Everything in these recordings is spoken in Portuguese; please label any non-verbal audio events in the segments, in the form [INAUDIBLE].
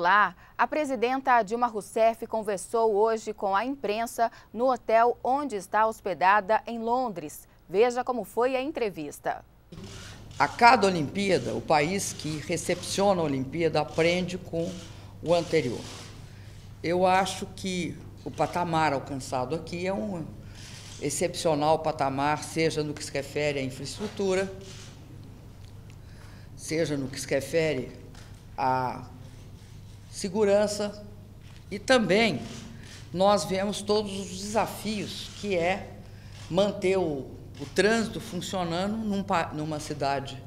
Olá, a presidenta Dilma Rousseff conversou hoje com a imprensa no hotel onde está hospedada em Londres. Veja como foi a entrevista. A cada Olimpíada, o país que recepciona a Olimpíada aprende com o anterior. Eu acho que o patamar alcançado aqui é um excepcional patamar, seja no que se refere à infraestrutura, seja no que se refere à segurança e também nós vemos todos os desafios que é manter o, o trânsito funcionando num, numa cidade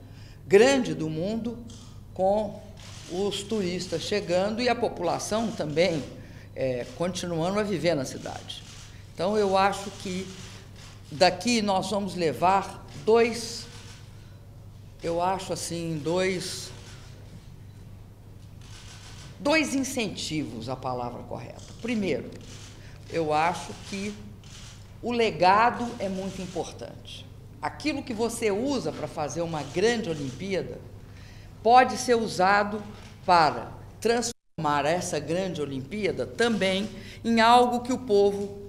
grande do mundo com os turistas chegando e a população também é, continuando a viver na cidade. Então eu acho que daqui nós vamos levar dois, eu acho assim, dois dois incentivos, a palavra correta. Primeiro, eu acho que o legado é muito importante. Aquilo que você usa para fazer uma grande Olimpíada pode ser usado para transformar essa grande Olimpíada também em algo que o povo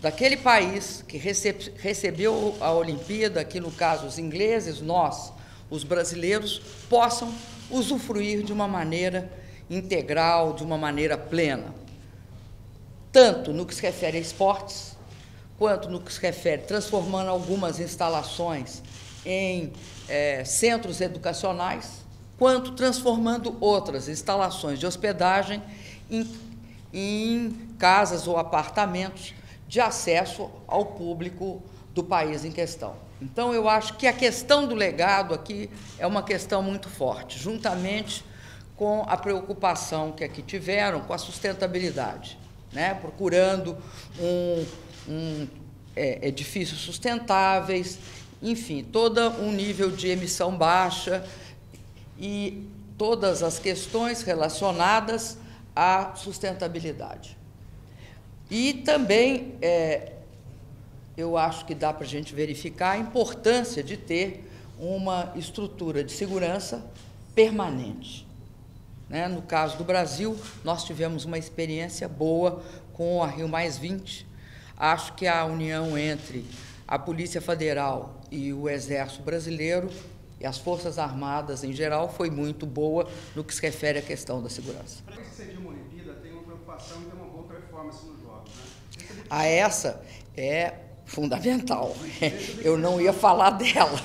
daquele país que recebe, recebeu a Olimpíada, aqui no caso os ingleses, nós, os brasileiros, possam usufruir de uma maneira integral, de uma maneira plena, tanto no que se refere a esportes, quanto no que se refere transformando algumas instalações em é, centros educacionais, quanto transformando outras instalações de hospedagem em, em casas ou apartamentos de acesso ao público do país em questão. Então, eu acho que a questão do legado aqui é uma questão muito forte, juntamente com a preocupação que aqui tiveram com a sustentabilidade, né? procurando um, um é, edifícios sustentáveis, enfim, todo um nível de emissão baixa e todas as questões relacionadas à sustentabilidade. E também é, eu acho que dá para a gente verificar a importância de ter uma estrutura de segurança permanente. Né? No caso do Brasil, nós tivemos uma experiência boa com a Rio Mais 20. Acho que a união entre a Polícia Federal e o Exército Brasileiro e as Forças Armadas em geral foi muito boa no que se refere à questão da segurança. Para que seja uma Olimpíada, tem uma preocupação em ter uma boa performance nos jogos. Né? A essa é fundamental. [LAUGHS] Eu não ia falar dela.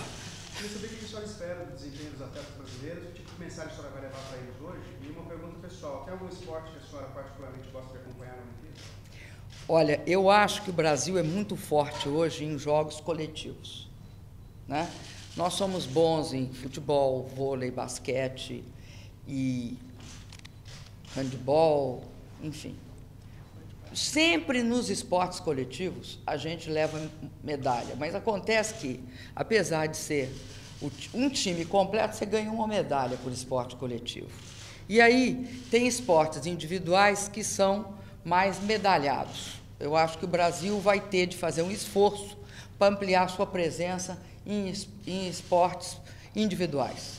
Queria saber o que a senhora espera do desempenho dos atletas brasileiros, que tipo de mensagem a senhora vai levar para eles hoje? E uma pergunta pessoal, tem algum esporte que a senhora particularmente gosta de acompanhar na Olimpíada? Olha, eu acho que o Brasil é muito forte hoje em jogos coletivos. Né? Nós somos bons em futebol, vôlei, basquete e handball, enfim. Sempre nos esportes coletivos a gente leva medalha, mas acontece que, apesar de ser um time completo, você ganha uma medalha por esporte coletivo. E aí tem esportes individuais que são mais medalhados. Eu acho que o Brasil vai ter de fazer um esforço para ampliar sua presença em, em esportes individuais.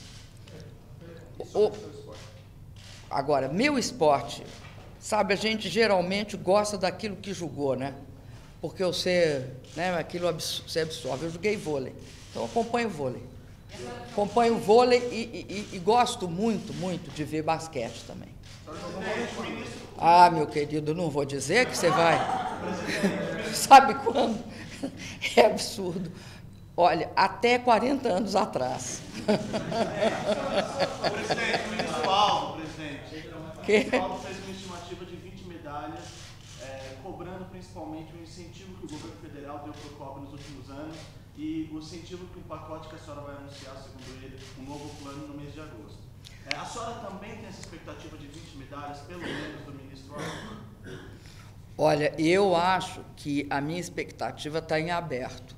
O, agora, meu esporte Sabe, a gente geralmente gosta daquilo que jogou, né? Porque você, né, aquilo você absorve. Eu joguei vôlei, então acompanho vôlei. Acompanho vôlei e, e, e, gosto muito, muito de ver basquete também. Ah, meu querido, não vou dizer que você vai. [LAUGHS] Sabe quando? [LAUGHS] É absurdo. Olha, até 40 anos atrás. Presidente, o ministro Paulo, presidente. Que? Paulo fez uma estimativa de 20 medalhas, é, cobrando principalmente o incentivo que o governo federal deu para o COP nos últimos anos e o incentivo que o pacote que a senhora vai anunciar, segundo ele, um novo plano no mês de agosto. É, a senhora também tem essa expectativa de 20 medalhas, pelo menos, do ministro Paulo? Olha, eu acho que a minha expectativa está em aberto.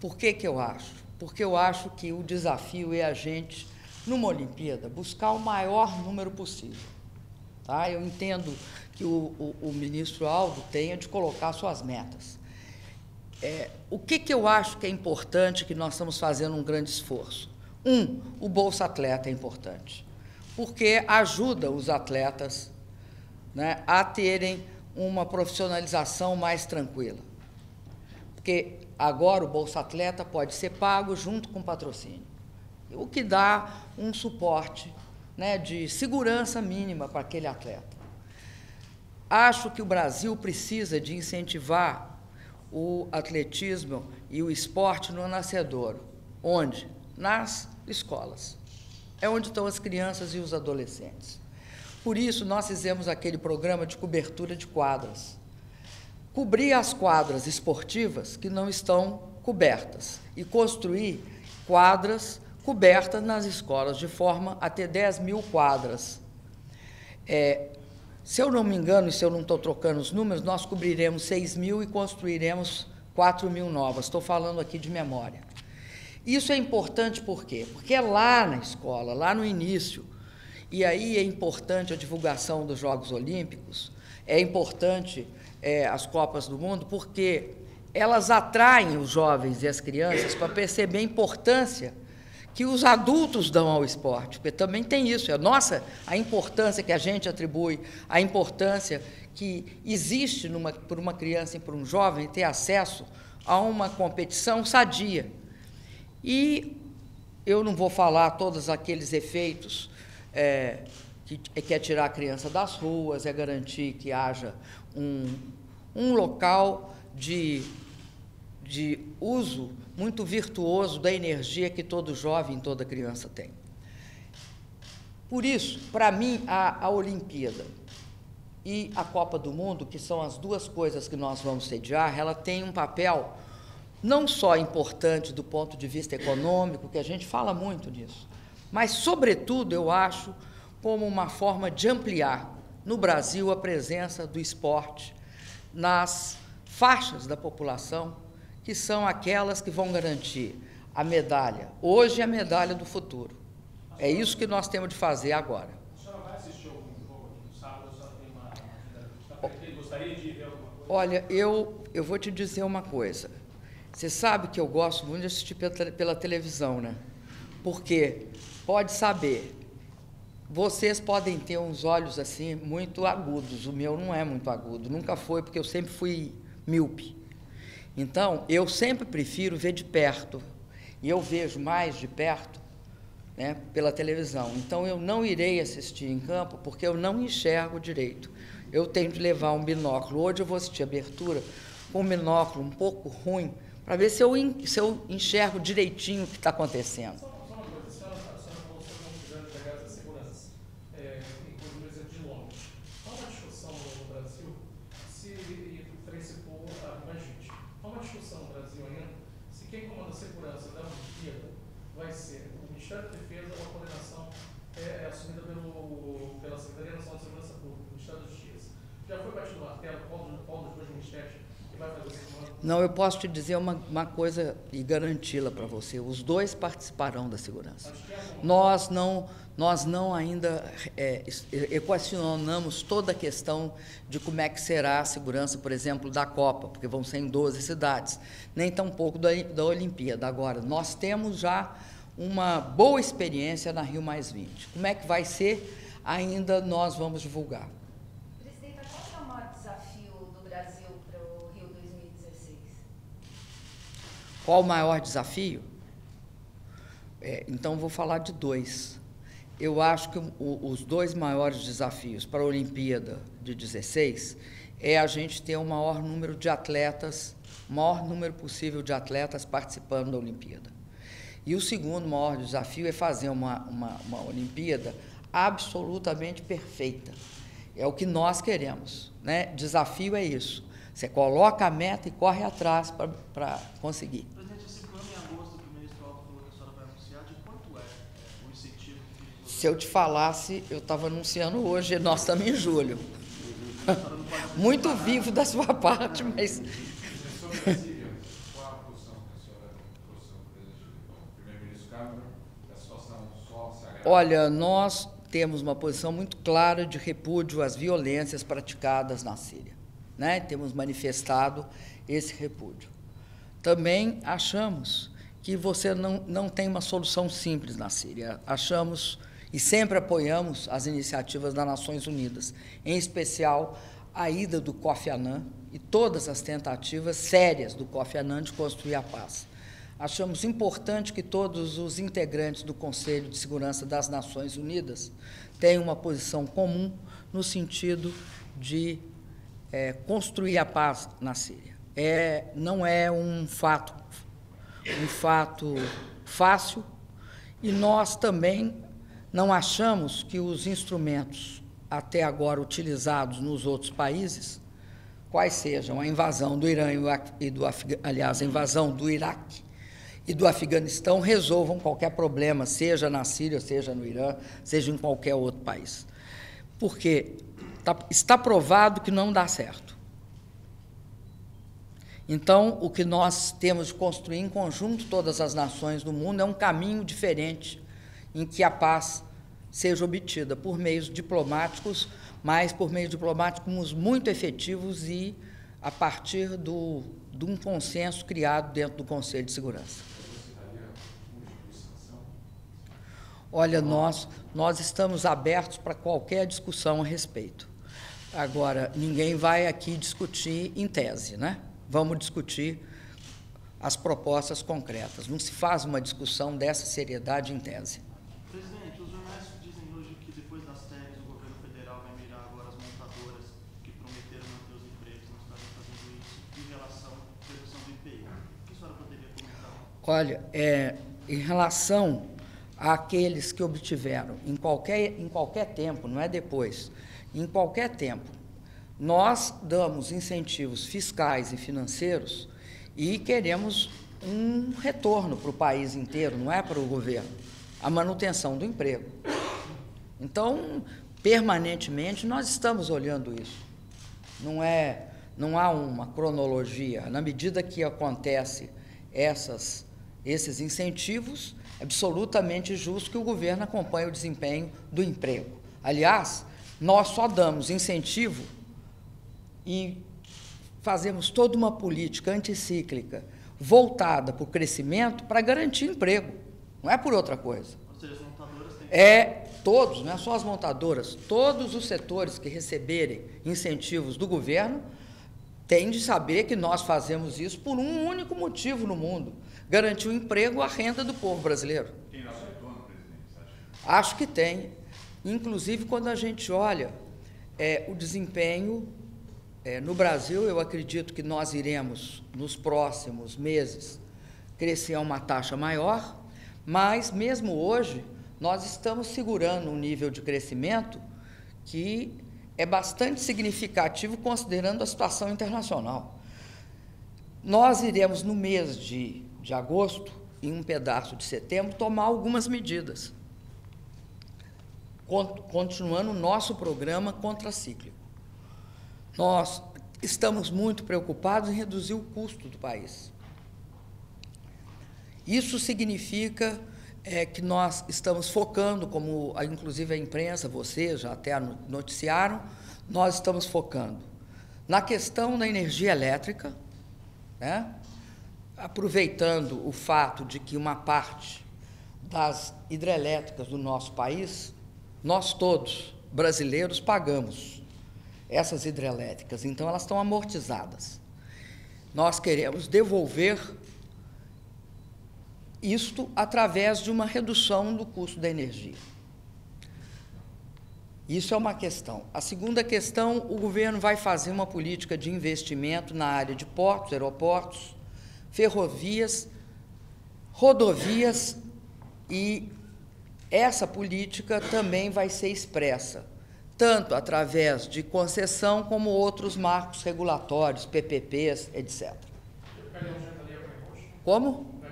Por que, que eu acho? Porque eu acho que o desafio é a gente, numa Olimpíada, buscar o maior número possível. Tá? Eu entendo que o, o, o ministro Aldo tenha de colocar suas metas. É, o que, que eu acho que é importante, que nós estamos fazendo um grande esforço? Um, o Bolsa Atleta é importante. porque ajuda os atletas né, a terem uma profissionalização mais tranquila. Porque agora o Bolsa Atleta pode ser pago junto com patrocínio, o que dá um suporte né, de segurança mínima para aquele atleta. Acho que o Brasil precisa de incentivar o atletismo e o esporte no nascedouro. Onde? Nas escolas. É onde estão as crianças e os adolescentes. Por isso, nós fizemos aquele programa de cobertura de quadras. Cobrir as quadras esportivas que não estão cobertas e construir quadras coberta nas escolas, de forma a ter 10 mil quadras. É, se eu não me engano, e se eu não estou trocando os números, nós cobriremos 6 mil e construiremos 4 mil novas. Estou falando aqui de memória. Isso é importante por quê? Porque é lá na escola, lá no início. E aí é importante a divulgação dos Jogos Olímpicos, é importante é, as Copas do Mundo, porque elas atraem os jovens e as crianças para perceber a importância que os adultos dão ao esporte, porque também tem isso, é nossa a importância que a gente atribui, a importância que existe numa, por uma criança e por um jovem ter acesso a uma competição sadia. E eu não vou falar todos aqueles efeitos é, que, que é tirar a criança das ruas, é garantir que haja um, um local de, de uso muito virtuoso da energia que todo jovem, toda criança tem. Por isso, para mim, a, a Olimpíada e a Copa do Mundo, que são as duas coisas que nós vamos sediar, ela tem um papel não só importante do ponto de vista econômico, que a gente fala muito nisso, mas, sobretudo, eu acho, como uma forma de ampliar no Brasil a presença do esporte nas faixas da população que são aquelas que vão garantir a medalha. Hoje é a medalha do futuro. É isso que nós temos de fazer agora. A senhora vai assistir algum jogo aqui no sábado? A senhora tem uma. Gostaria de ver alguma coisa? Olha, eu, eu vou te dizer uma coisa. Você sabe que eu gosto muito de assistir pela, pela televisão, né? Porque, pode saber, vocês podem ter uns olhos assim muito agudos. O meu não é muito agudo, nunca foi, porque eu sempre fui míope. Então, eu sempre prefiro ver de perto. E eu vejo mais de perto né, pela televisão. Então, eu não irei assistir em campo porque eu não enxergo direito. Eu tenho de levar um binóculo. Hoje eu vou assistir abertura com um binóculo um pouco ruim para ver se eu, se eu enxergo direitinho o que está acontecendo. Não, eu posso te dizer uma, uma coisa e garanti-la para você. Os dois participarão da segurança. Nós não, nós não ainda é, equacionamos toda a questão de como é que será a segurança, por exemplo, da Copa, porque vão ser em 12 cidades, nem tampouco da, da Olimpíada. Agora, nós temos já uma boa experiência na Rio Mais 20. Como é que vai ser? Ainda nós vamos divulgar. Qual o maior desafio? É, então, vou falar de dois. Eu acho que o, os dois maiores desafios para a Olimpíada de 16 é a gente ter o maior número de atletas, maior número possível de atletas participando da Olimpíada. E o segundo maior desafio é fazer uma, uma, uma Olimpíada absolutamente perfeita. É o que nós queremos. Né? Desafio é isso. Você coloca a meta e corre atrás para conseguir. Se eu te falasse, eu estava anunciando hoje, nós estamos em julho. [LAUGHS] Muito vivo da sua parte, mas. Olha, nós temos uma posição muito clara de repúdio às violências praticadas na Síria. Né? Temos manifestado esse repúdio. Também achamos que você não, não tem uma solução simples na Síria. Achamos e sempre apoiamos as iniciativas das Nações Unidas, em especial a ida do Kofi Annan e todas as tentativas sérias do Kofi Annan de construir a paz. Achamos importante que todos os integrantes do Conselho de Segurança das Nações Unidas tenham uma posição comum no sentido de é, construir a paz na Síria. É, não é um fato, um fato fácil e nós também não achamos que os instrumentos até agora utilizados nos outros países, quais sejam a invasão do Irã e do aliás, a invasão do Iraque e do Afeganistão resolvam qualquer problema, seja na Síria, seja no Irã, seja em qualquer outro país. Porque tá, está provado que não dá certo. Então, o que nós temos de construir em conjunto, todas as nações do mundo, é um caminho diferente em que a paz seja obtida por meios diplomáticos, mas por meios diplomáticos muito efetivos e a partir do, de um consenso criado dentro do Conselho de Segurança. Olha, nós, nós estamos abertos para qualquer discussão a respeito. Agora, ninguém vai aqui discutir em tese, né? Vamos discutir as propostas concretas. Não se faz uma discussão dessa seriedade em tese. Olha, é, em relação àqueles que obtiveram em qualquer, em qualquer tempo, não é depois, em qualquer tempo, nós damos incentivos fiscais e financeiros e queremos um retorno para o país inteiro, não é para o governo, a manutenção do emprego. Então, permanentemente nós estamos olhando isso. Não é, não há uma cronologia. Na medida que acontece essas esses incentivos, é absolutamente justo que o governo acompanhe o desempenho do emprego. Aliás, nós só damos incentivo e fazemos toda uma política anticíclica voltada para o crescimento para garantir emprego, não é por outra coisa. Ou seja, as montadoras têm... É todos, não é só as montadoras, todos os setores que receberem incentivos do governo têm de saber que nós fazemos isso por um único motivo no mundo, garantir o emprego, a renda do povo brasileiro. Tem nosso retorno, presidente? Acho que tem. Inclusive, quando a gente olha é, o desempenho é, no Brasil, eu acredito que nós iremos, nos próximos meses, crescer a uma taxa maior, mas, mesmo hoje, nós estamos segurando um nível de crescimento que é bastante significativo considerando a situação internacional. Nós iremos, no mês de de agosto e um pedaço de setembro, tomar algumas medidas, continuando o nosso programa contracíclico. Nós estamos muito preocupados em reduzir o custo do país. Isso significa é, que nós estamos focando, como inclusive a imprensa, vocês já até noticiaram, nós estamos focando na questão da energia elétrica, né? Aproveitando o fato de que uma parte das hidrelétricas do nosso país, nós todos, brasileiros, pagamos essas hidrelétricas, então elas estão amortizadas. Nós queremos devolver isto através de uma redução do custo da energia. Isso é uma questão. A segunda questão, o governo vai fazer uma política de investimento na área de portos, aeroportos, ferrovias, rodovias e essa política também vai ser expressa, tanto através de concessão como outros marcos regulatórios, PPPs, etc. Como?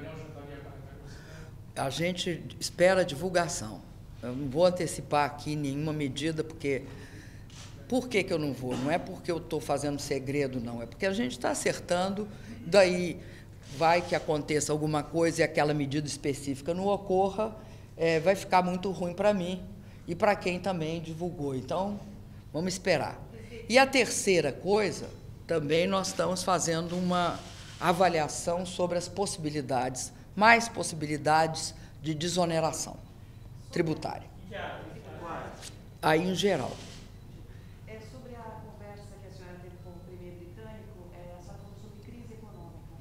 A gente espera divulgação. Eu não vou antecipar aqui nenhuma medida, porque. Por que, que eu não vou? Não é porque eu estou fazendo segredo, não. É porque a gente está acertando, daí vai que aconteça alguma coisa e aquela medida específica não ocorra, é, vai ficar muito ruim para mim e para quem também divulgou. Então, vamos esperar. E a terceira coisa, também nós estamos fazendo uma avaliação sobre as possibilidades, mais possibilidades de desoneração tributária. Aí em geral. É sobre a conversa que a senhora teve com o primeiro britânico, é, a senhora falou sobre crise econômica.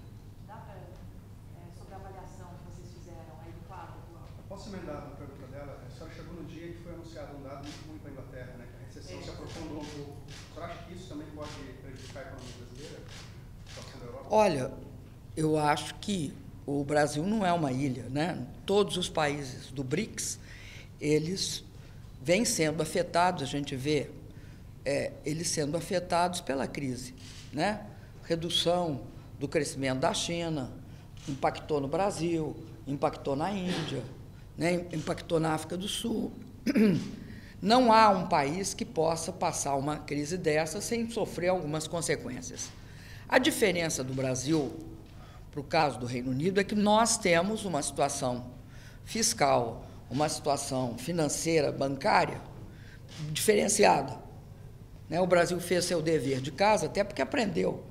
Dá para, é, sobre a avaliação que vocês fizeram aí do quadro atual? Posso emendar uma pergunta dela? A senhora chegou no dia que foi anunciado um dado muito ruim para a Inglaterra, né? Que a recessão se aprofundou um pouco. A senhora acha que isso também pode Olha, eu acho que o Brasil não é uma ilha, né? Todos os países do BRICS, eles vêm sendo afetados, a gente vê é, eles sendo afetados pela crise, né? Redução do crescimento da China, impactou no Brasil, impactou na Índia, né? impactou na África do Sul. [CLEARS THROAT] Não há um país que possa passar uma crise dessa sem sofrer algumas consequências. A diferença do Brasil para o caso do Reino Unido é que nós temos uma situação fiscal, uma situação financeira, bancária, diferenciada. Né? O Brasil fez seu dever de casa, até porque aprendeu.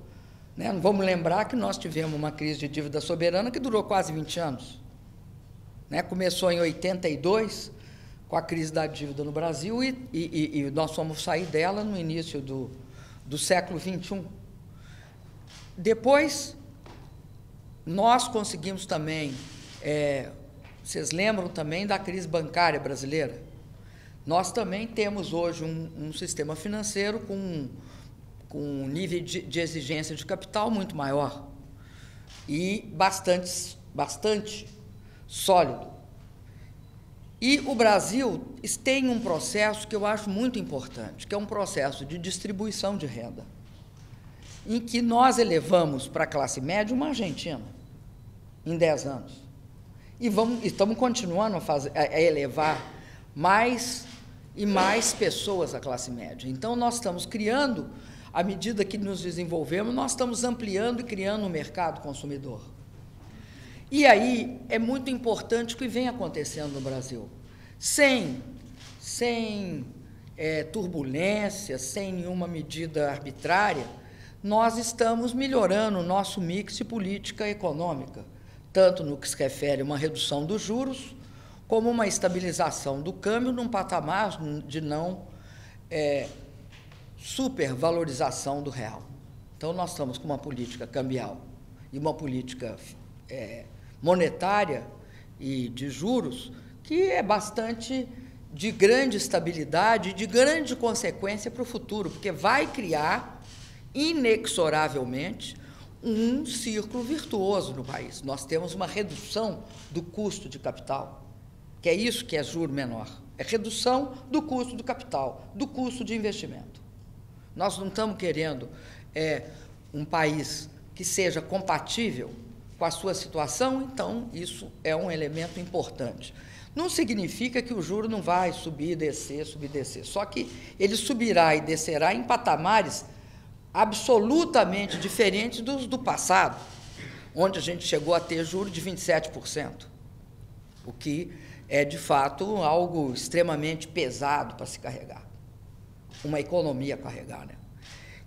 Né? Vamos lembrar que nós tivemos uma crise de dívida soberana que durou quase 20 anos. Né? Começou em 82, com a crise da dívida no Brasil, e, e, e nós fomos sair dela no início do, do século 21. Depois, nós conseguimos também, é, vocês lembram também da crise bancária brasileira? Nós também temos hoje um, um sistema financeiro com, com um nível de, de, exigência de capital muito maior e bastante, bastante sólido. E o Brasil tem um processo que eu acho muito importante, que é um processo de distribuição de renda, em que nós elevamos para a classe média uma Argentina em 10 anos. E vamos, estamos continuando a, fazer, a elevar mais e mais pessoas à classe média. Então, nós estamos criando, à medida que nos desenvolvemos, nós estamos ampliando e criando um mercado consumidor. E aí é muito importante o que vem acontecendo no Brasil. Sem, sem é, turbulência, sem nenhuma medida arbitrária, nós estamos melhorando o nosso mix de política econômica tanto no que se refere a uma redução dos juros, como uma estabilização do câmbio num patamar de não é, supervalorização do real. Então, nós estamos com uma política cambial e uma política é, monetária e de juros que é bastante de grande estabilidade e de grande consequência para o futuro, porque vai criar, inexoravelmente, um círculo virtuoso no país. Nós temos uma redução do custo de capital, que é isso que é juro menor. É redução do custo do capital, do custo de investimento. Nós não estamos querendo é, um país que seja compatível com a sua situação, então isso é um elemento importante. Não significa que o juro não vai subir, descer, subir, descer. Só que ele subirá e descerá em patamares absolutamente diferentes dos do passado, onde a gente chegou a ter juros de 27%, o que é, de fato, algo extremamente pesado para se carregar, uma economia carregar. Né?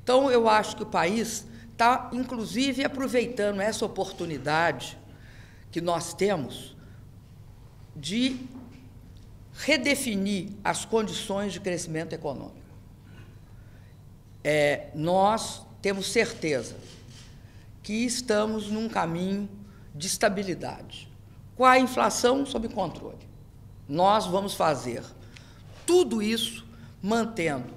Então, eu acho que o país está, inclusive, aproveitando essa oportunidade que nós temos de redefinir as condições de crescimento econômico é, nós temos certeza que estamos num caminho de estabilidade, com a inflação sob controle. Nós vamos fazer tudo isso mantendo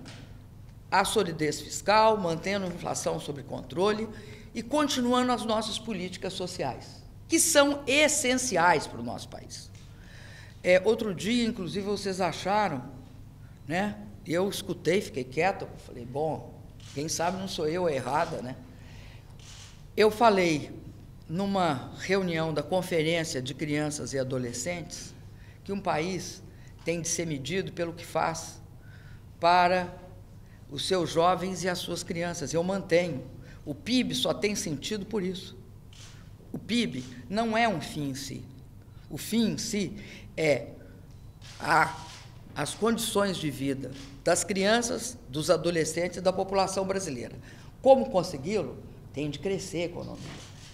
a solidez fiscal, mantendo a inflação sob controle e continuando as nossas políticas sociais, que são essenciais para o nosso país. É, outro dia, inclusive, vocês acharam, né, eu escutei, fiquei quieto, falei, bom, quem sabe não sou eu a errada, né? Eu falei numa reunião da Conferência de Crianças e Adolescentes que um país tem de ser medido pelo que faz para os seus jovens e as suas crianças. Eu mantenho. O PIB só tem sentido por isso. O PIB não é um fim em si. O fim em si é a as condições de vida das crianças, dos adolescentes e da população brasileira. Como consegui-lo? Tem de crescer a economia,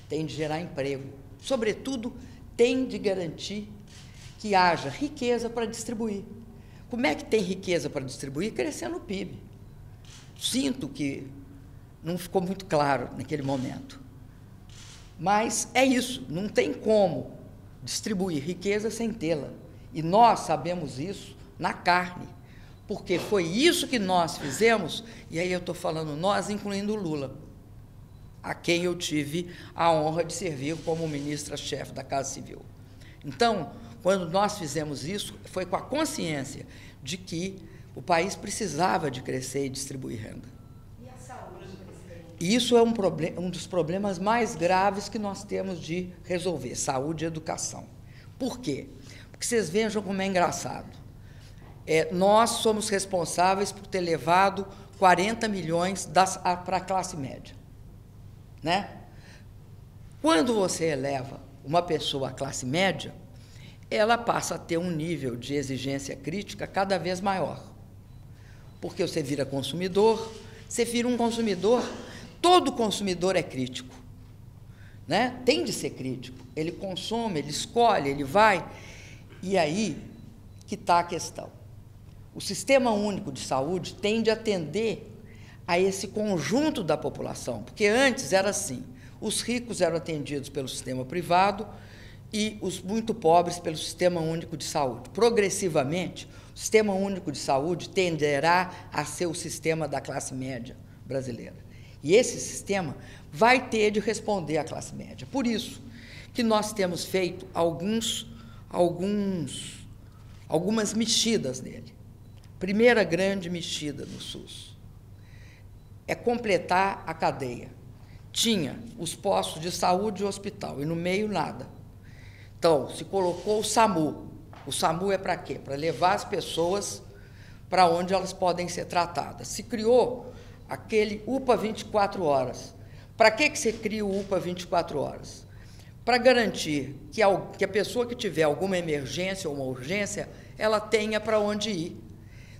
tem de gerar emprego. Sobretudo, tem de garantir que haja riqueza para distribuir. Como é que tem riqueza para distribuir? Crescendo o PIB. Sinto que não ficou muito claro naquele momento. Mas é isso, não tem como distribuir riqueza sem tê-la. E nós sabemos isso na carne, porque foi isso que nós fizemos, e aí eu estou falando nós, incluindo o Lula, a quem eu tive a honra de servir como ministra-chefe da Casa Civil. Então, quando nós fizemos isso, foi com a consciência de que o país precisava de crescer e distribuir renda. E isso é um, um dos problemas mais graves que nós temos de resolver: saúde e educação. Por quê? Porque vocês vejam como é engraçado. É, nós somos responsáveis por ter levado 40 milhões para a classe média. Né? Quando você eleva uma pessoa à classe média, ela passa a ter um nível de exigência crítica cada vez maior. Porque você vira consumidor, você vira um consumidor, todo consumidor é crítico. Né? Tem de ser crítico. Ele consome, ele escolhe, ele vai. E aí que está a questão. O Sistema Único de Saúde tende a atender a esse conjunto da população, porque antes era assim: os ricos eram atendidos pelo sistema privado e os muito pobres pelo Sistema Único de Saúde. Progressivamente, Sistema Único de Saúde tenderá a ser o sistema da classe média brasileira. E esse sistema vai ter de responder à classe média. Por isso que nós temos feito alguns, alguns, algumas mexidas nele. Primeira grande mexida no SUS é completar a cadeia. Tinha os postos de saúde e hospital, e no meio nada. Então, se colocou o SAMU. O SAMU é para quê? Para levar as pessoas para onde elas podem ser tratadas. Se criou aquele UPA 24 horas. Para que, que você cria o UPA 24 horas? Para garantir que a, pessoa que tiver alguma emergência ou uma urgência, ela tenha para onde ir.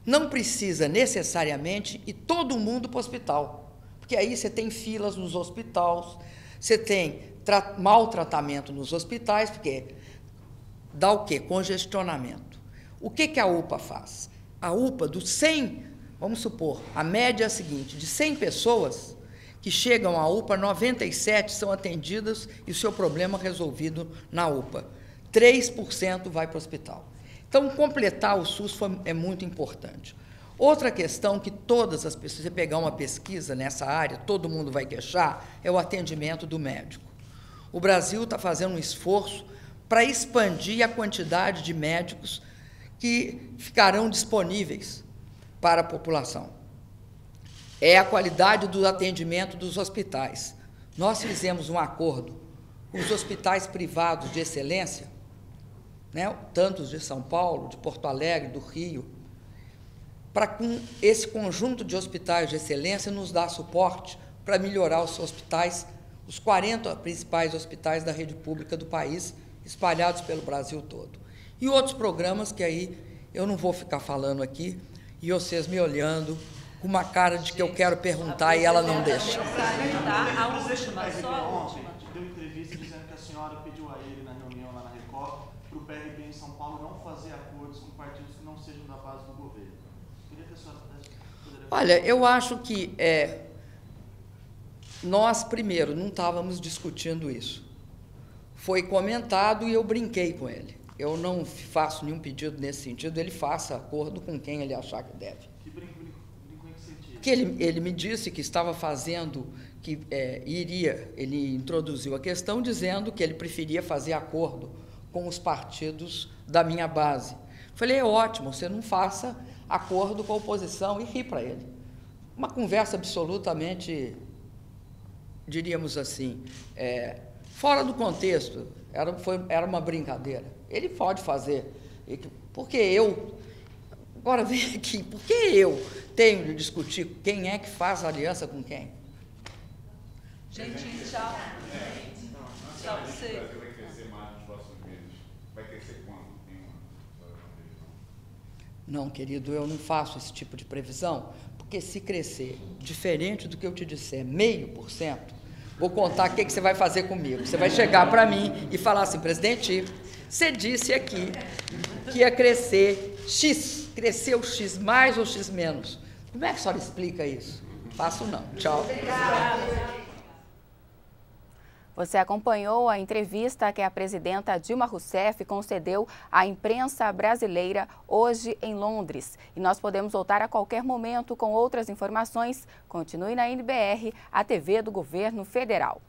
Não precisa necessariamente ir todo mundo para o hospital, porque aí você tem filas nos hospitais, você tem tra maltratamento nos hospitais, porque dá o quê? Congestionamento. O que, que a UPA faz? A UPA, dos 100, vamos supor, a média é a seguinte, de 100 pessoas que chegam à UPA, 97 são atendidas e o seu problema resolvido na UPA. 3% vai para o hospital. Então, completar o SUS foi, é muito importante. Outra questão que todas as pessoas, se pegar uma pesquisa nessa área, todo mundo vai queixar, é o atendimento do médico. O Brasil está fazendo um esforço para expandir a quantidade de médicos que ficarão disponíveis para a população. É a qualidade do atendimento dos hospitais. Nós fizemos um acordo com os hospitais privados de excelência né, tantos de São Paulo, de Porto Alegre, do Rio, para com esse conjunto de hospitais de excelência nos dar suporte para melhorar os hospitais, os 40 principais hospitais da rede pública do país, espalhados pelo Brasil todo. E outros programas que aí eu não vou ficar falando aqui, e vocês me olhando com uma cara de que eu quero perguntar e ela não deixa. A última, só a última. Deu entrevista dizendo que a senhora pediu a ele na reunião lá na Record para o PRB em São Paulo não fazer acordos com partidos que não sejam da base do governo. Queria que a senhora poderia... Olha, eu acho que é, nós, primeiro, não estávamos discutindo isso. Foi comentado e eu brinquei com ele. Eu não faço nenhum pedido nesse sentido, ele faça acordo com quem ele achar que deve. Que brinco, brinco, brinco em que sentido? Que ele, ele me disse que estava fazendo, que é, iria, ele introduziu a questão dizendo que ele preferia fazer acordo com os partidos da minha base. Falei, é ótimo, você não faça acordo com a oposição e ri para ele. Uma conversa absolutamente, diríamos assim, é, fora do contexto, era, foi, era uma brincadeira. Ele pode fazer, porque eu, agora vem [LAUGHS] aqui, por que eu tenho de discutir quem é que faz aliança com quem? Gente, tchau. Tchau, você. Não, querido, eu não faço esse tipo de previsão, porque se crescer diferente do que eu te disser, meio por cento, vou contar o que, que você vai fazer comigo. Você vai chegar para mim e falar assim, presidente, você disse aqui que ia crescer X. cresceu X mais ou X menos. Como é que a senhora explica isso? Faço não. Tchau. Você acompanhou a entrevista que a presidenta Dilma Rousseff concedeu à imprensa brasileira hoje em Londres. E nós podemos voltar a qualquer momento com outras informações. Continue na NBR, a TV do Governo Federal.